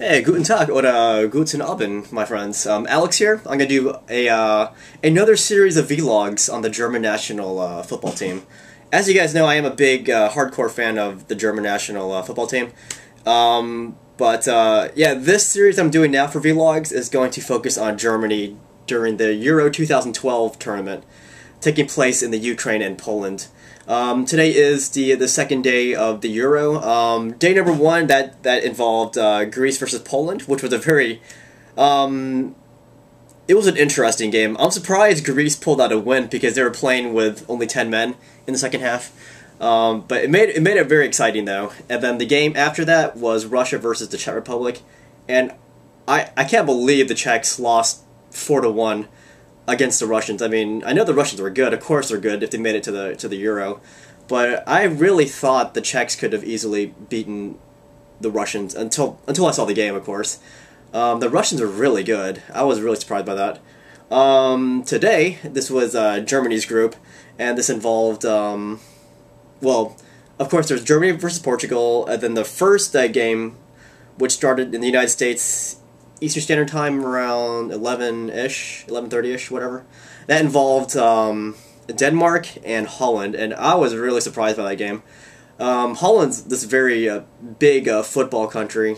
Hey, guten Tag oder guten Abend, my friends. Um, Alex here. I'm gonna do a uh, another series of vlogs on the German national uh, football team. As you guys know, I am a big uh, hardcore fan of the German national uh, football team. Um, but uh, yeah, this series I'm doing now for vlogs is going to focus on Germany during the Euro 2012 tournament taking place in the Ukraine and Poland. Um, today is the the second day of the Euro. Um, day number one that that involved uh, Greece versus Poland, which was a very um, it was an interesting game. I'm surprised Greece pulled out a win because they were playing with only ten men in the second half. Um, but it made it made it very exciting though. And then the game after that was Russia versus the Czech Republic, and I I can't believe the Czechs lost four to one against the Russians. I mean, I know the Russians were good. Of course, they're good if they made it to the to the Euro, but I really thought the Czechs could have easily beaten the Russians until until I saw the game. Of course, um, the Russians are really good. I was really surprised by that. Um, today, this was uh, Germany's group, and this involved, um, well, of course, there's Germany versus Portugal, and then the first uh, game, which started in the United States Eastern Standard Time around 11-ish, 11.30ish, whatever. That involved um, Denmark and Holland, and I was really surprised by that game. Um, Holland's this very uh, big uh, football country.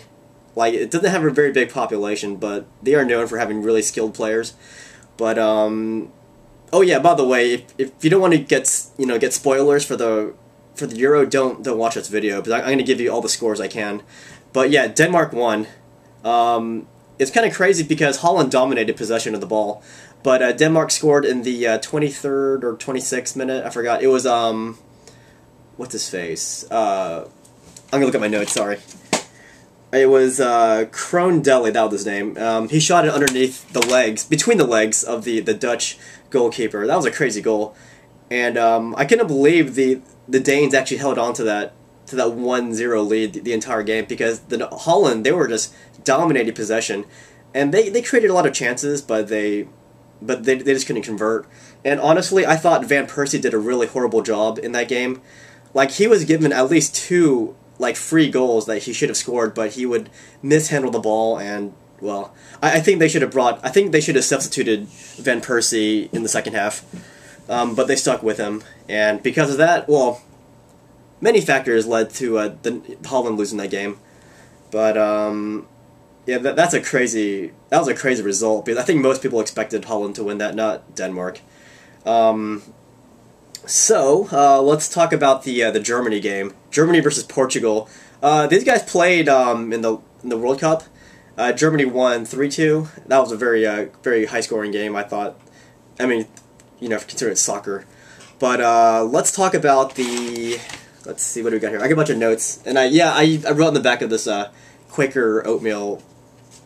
Like, it doesn't have a very big population, but they are known for having really skilled players. But, um, oh yeah, by the way, if, if you don't want to get, you know, get spoilers for the for the Euro, don't don't watch this video, because I'm going to give you all the scores I can. But yeah, Denmark won. Um, it's kind of crazy because Holland dominated possession of the ball, but uh, Denmark scored in the uh, 23rd or 26th minute. I forgot. It was um, what's his face? Uh, I'm gonna look at my notes. Sorry. It was uh, Krohn-Dehli, that was his name. Um, he shot it underneath the legs, between the legs of the, the Dutch goalkeeper. That was a crazy goal, and um, I couldn't believe the the Danes actually held on to that to that 1-0 lead the entire game because the Holland they were just dominating possession, and they, they created a lot of chances, but they but they, they just couldn't convert. And honestly, I thought Van Persie did a really horrible job in that game. Like he was given at least two like free goals that he should have scored, but he would mishandle the ball and well, I, I think they should have brought. I think they should have substituted Van Persie in the second half, um, but they stuck with him, and because of that, well, many factors led to uh, the Holland losing that game. But um, yeah, that, that's a crazy. That was a crazy result because I think most people expected Holland to win that, not Denmark. Um, so uh, let's talk about the uh, the Germany game. Germany versus Portugal. Uh, these guys played um, in the in the World Cup. Uh, Germany won three two. That was a very uh, very high scoring game. I thought. I mean, you know, consider it soccer. But let's talk about the let's see what do we got here. I got a bunch of notes, and I yeah I, I wrote on the back of this uh, Quaker oatmeal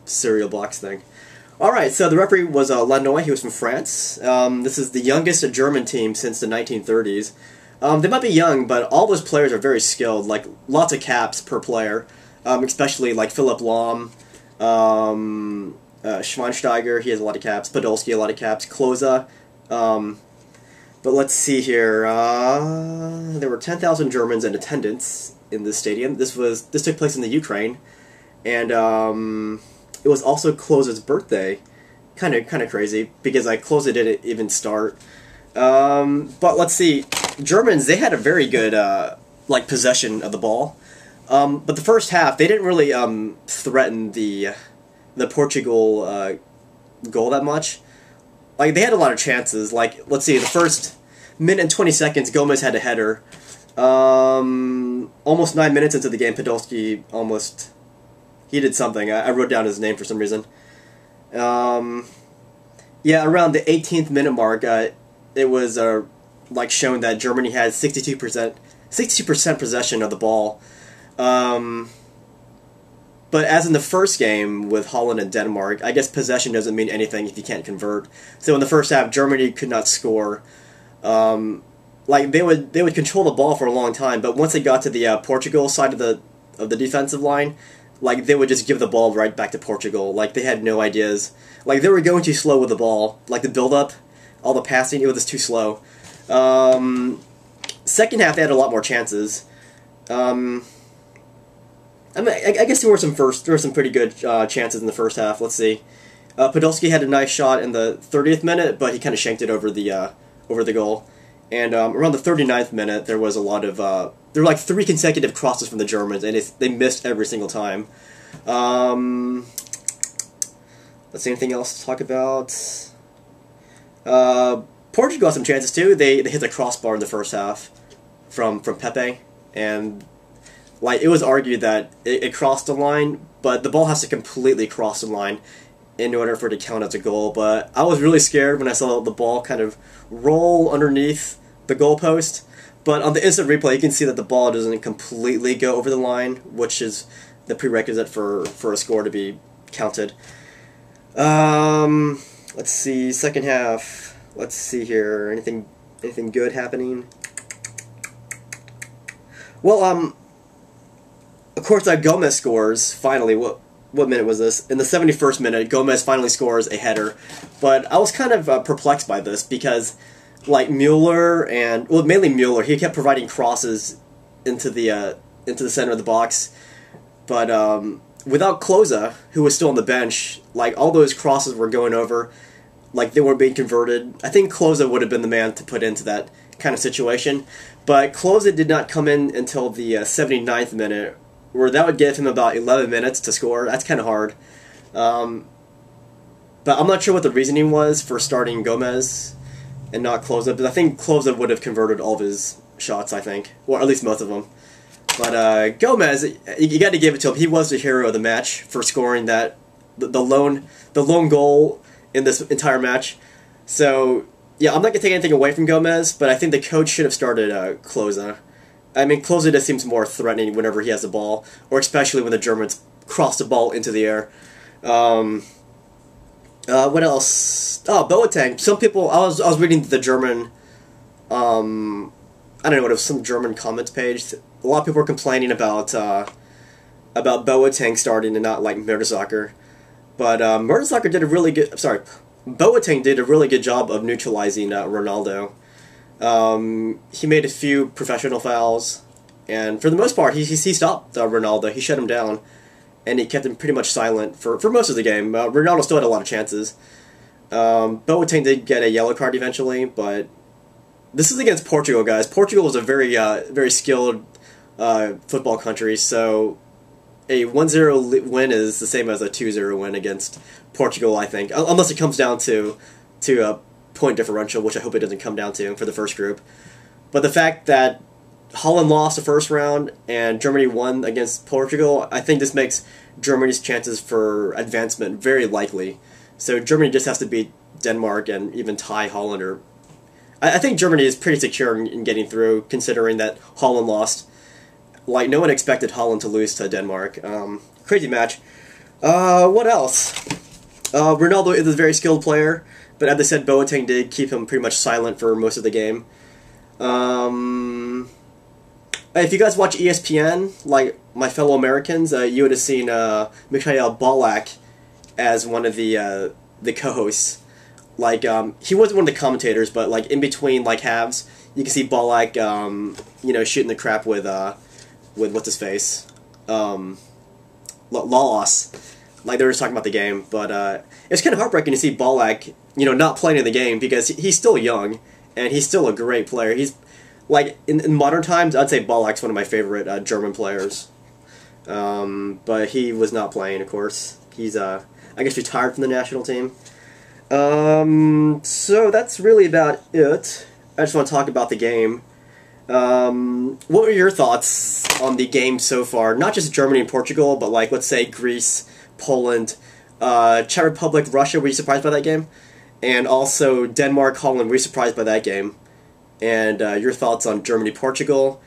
cereal box thing. All right, so the referee was uh, Lannoy. He was from France. Um, this is the youngest German team since the 1930s. Um, they might be young, but all those players are very skilled. Like lots of caps per player, um, especially like Philipp Lahm, um, uh, Schweinsteiger. He has a lot of caps. Podolski a lot of caps. Klose. Um, but let's see here. Uh, there were 10,000 Germans in attendance in this stadium. This was this took place in the Ukraine, and um, it was also Klose's birthday. Kind of kind of crazy because like Klose didn't even start. Um, but let's see, Germans they had a very good uh, like possession of the ball. Um, but the first half they didn't really um, threaten the the Portugal uh, goal that much like they had a lot of chances. Like let's see, the first minute and twenty seconds, Gomez had a header. Um, almost nine minutes into the game, Podolski almost he did something. I, I, wrote down his name for some reason. Um, yeah, around the 18th minute mark, uh, it was uh, like shown that Germany had 62 percent 62 percent possession of the ball. Um, but as in the first game with Holland and Denmark, I guess possession doesn't mean anything if you can't convert. So in the first half, Germany could not score. Um, like they would they would control the ball for a long time, but once they got to the uh, Portugal side of the of the defensive line, like they would just give the ball right back to Portugal. Like they had no ideas. Like they were going too slow with the ball. Like the build up, all the passing, it was just too slow. Um, second half, they had a lot more chances. Um, I mean, I, I guess there were some first, there were some pretty good uh, chances in the first half. Let's see. Uh, Podolski had a nice shot in the 30th minute, but he kind of shanked it over the uh, over the goal. And um, around the 39th minute, there was a lot of uh, there were like three consecutive crosses from the Germans, and they missed every single time. Um, let's see anything else to talk about. Uh, Portugal got some chances too. They they hit the crossbar in the first half from from Pepe, and like it was argued that it, it crossed the line, but the ball has to completely cross the line in order for it to count as a goal. But I was really scared when I saw the ball kind of roll underneath the goalpost. But on the instant replay, you can see that the ball doesn't completely go over the line, which is the prerequisite for, for a score to be counted. Um, let's see, second half. Let's see here. Anything anything good happening? Well, um, of course, that Gomez scores finally. What what minute was this? In the 71st minute, Gomez finally scores a header. But I was kind of uh, perplexed by this because, like Mueller and well, mainly Mueller, he kept providing crosses into the uh, into the center of the box, but um, without Klose, who was still on the bench, like all those crosses were going over, like they weren't being converted. I think Klose would have been the man to put into that kind of situation, but Klose did not come in until the uh, 79th minute where that would give him about 11 minutes to score. That's kind of hard. Um, but I'm not sure what the reasoning was for starting Gomez and not Klose, but I think Klose would have converted all of his shots, I think. Or at least most of them. But uh, Gomez, you got to give it to him. He was the hero of the match for scoring that the, the lone the lone goal in this entire match. So yeah, I'm not gonna take anything away from Gomez, but I think the coach should have started uh, Klose. I mean, Klose seems more threatening whenever he has the ball, or especially when the Germans cross the ball into the air. Um, uh, what else? Oh, Boateng. Some people. I was I was reading the German. Um, I don't know what it was. Some German comments page. A lot of people were complaining about uh, about Boateng starting and not like Mertesacker. But uh, Mertesacker did a really good. Sorry, Boateng did a really good job of neutralizing uh, Ronaldo. Um, he made a few professional fouls, and for the most part, he, he, he stopped uh, Ronaldo. He shut him down, and he kept him pretty much silent for, for most of the game. Uh, Ronaldo still had a lot of chances. Um, Boateng did get a yellow card eventually, but this is against Portugal, guys. Portugal is a very uh, very skilled uh, football country, so a 1-0 win is the same as a 2-0 win against Portugal, I think, unless it comes down to to a point differential, which I hope it doesn't come down to for the first group. But the fact that Holland lost the first round and Germany won against Portugal, I think this makes Germany's chances for advancement very likely. So Germany just has to beat Denmark and even tie Holland. Or I, I think Germany is pretty secure in, in, getting through, considering that Holland lost. Like no one expected Holland to lose to Denmark. Um, crazy match. Uh, what else? Uh, Ronaldo is a very skilled player. But as I said, Boateng did keep him pretty much silent for most of the game. Um, if you guys watch ESPN, like my fellow Americans, uh, you would have seen uh, Michael Ballack as one of the uh, the co-hosts. Like um, he wasn't one of the commentators, but like in between like halves, you can see Ballack, um, you know, shooting the crap with uh, with what's his face, um, Lalas. Like they were just talking about the game, but uh, it's kind of heartbreaking to see Ballack you know, not playing in the game because he's still young and he's still a great player. He's like in, in modern times, I'd say Ballack's one of my favorite uh, German players. Um, but he was not playing, of course. He's uh, I guess retired from the national team. Um, so that's really about it. I just want to talk about the game. Um, what were your thoughts on the game so far? Not just Germany and Portugal, but like let's say Greece, Poland, uh, Czech Republic, Russia. Were you surprised by that game? And also Denmark, Holland. Were you surprised by that game? And uh, your thoughts on Germany, Portugal.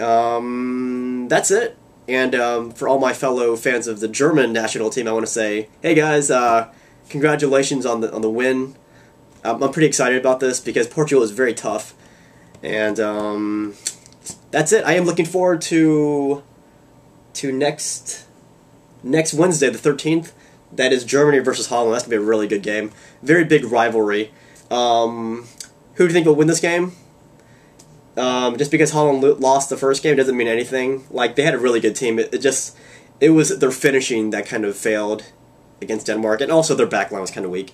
Um, that's it. And um, for all my fellow fans of the German national team, I want to say, hey guys, uh, congratulations on the on the win. I'm, I'm, pretty excited about this because Portugal is very tough, and um, that's it. I am looking forward to to next next Wednesday, the 13th that is Germany versus Holland. That's gonna be a really good game. Very big rivalry. Um, who do you think will win this game? Um, just because Holland lo- lost the first game doesn't mean anything. Like they had a really good team. It, it just it was their finishing that kind of failed against Denmark, and also their backline was kind of weak.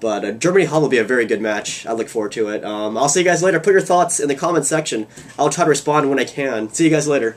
But uh, Germany Holland will be a very good match. I look forward to it. Um, I'll see you guys later. Put your thoughts in the comment section. I'll try to respond when I can. See you guys later.